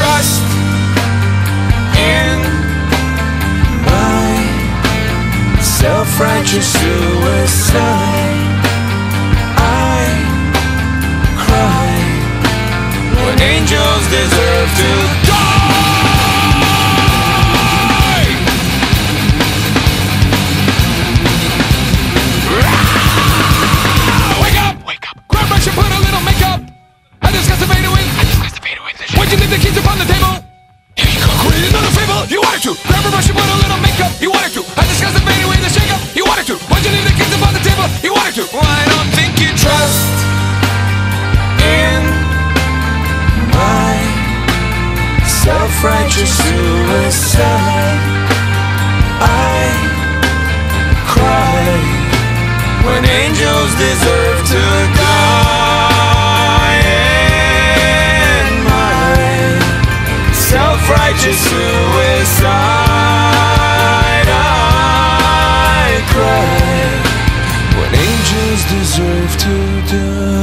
trust in my self-righteous suicide. I cry when angels deserve to self-righteous suicide. I cry when angels deserve to die. And my self-righteous suicide I cry when angels deserve to die.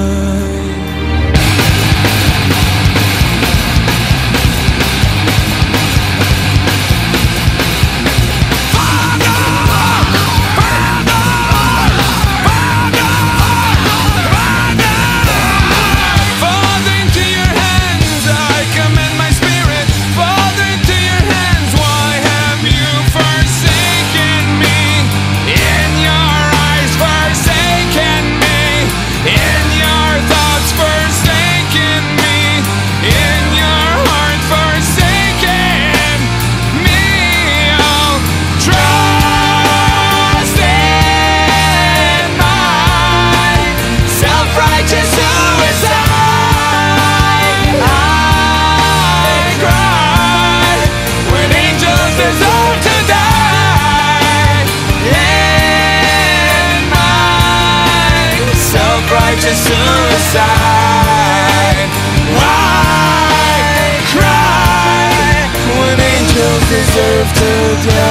to suicide Why cry when angels deserve to die?